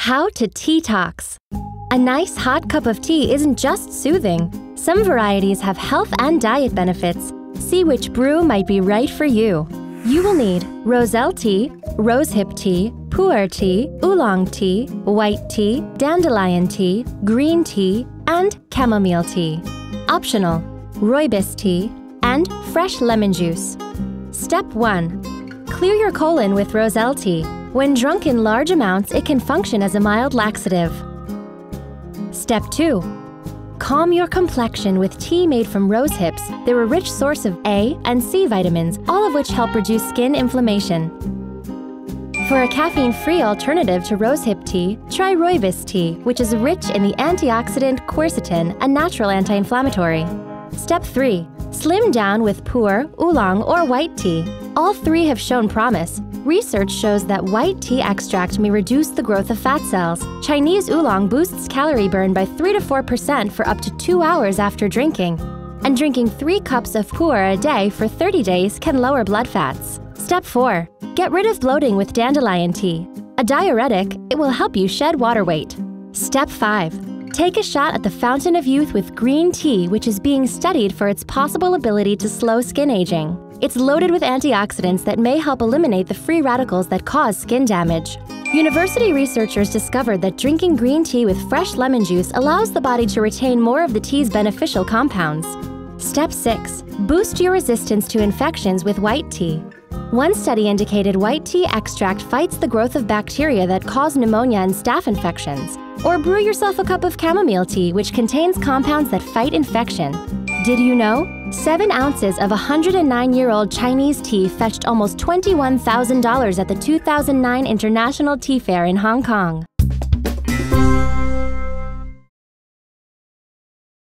How to tea-tox. A nice hot cup of tea isn't just soothing. Some varieties have health and diet benefits. See which brew might be right for you. You will need roselle tea, rosehip tea, pu'er tea, oolong tea, white tea, dandelion tea, green tea, and chamomile tea. Optional, rooibos tea, and fresh lemon juice. Step 1. Clear your colon with roselle tea. When drunk in large amounts, it can function as a mild laxative. Step 2. Calm your complexion with tea made from rose hips. They're a rich source of A and C vitamins, all of which help reduce skin inflammation. For a caffeine-free alternative to rosehip tea, try rooibos tea, which is rich in the antioxidant quercetin, a natural anti-inflammatory. Step 3. Slim down with pu'er, oolong, or white tea. All three have shown promise. Research shows that white tea extract may reduce the growth of fat cells. Chinese oolong boosts calorie burn by 3 to 4% for up to 2 hours after drinking. And drinking 3 cups of pu'er a day for 30 days can lower blood fats. Step 4. Get rid of bloating with dandelion tea. A diuretic, it will help you shed water weight. Step 5. Take a shot at the fountain of youth with green tea, which is being studied for its possible ability to slow skin aging. It's loaded with antioxidants that may help eliminate the free radicals that cause skin damage. University researchers discovered that drinking green tea with fresh lemon juice allows the body to retain more of the tea's beneficial compounds. Step 6. Boost your resistance to infections with white tea. One study indicated white tea extract fights the growth of bacteria that cause pneumonia and staph infections. Or brew yourself a cup of chamomile tea, which contains compounds that fight infection. Did you know? 7 ounces of 109 year old Chinese tea fetched almost $21,000 at the 2009 International Tea Fair in Hong Kong.